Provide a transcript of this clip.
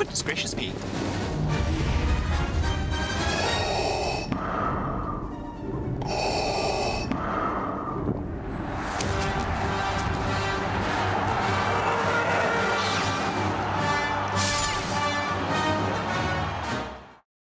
Goodness gracious me.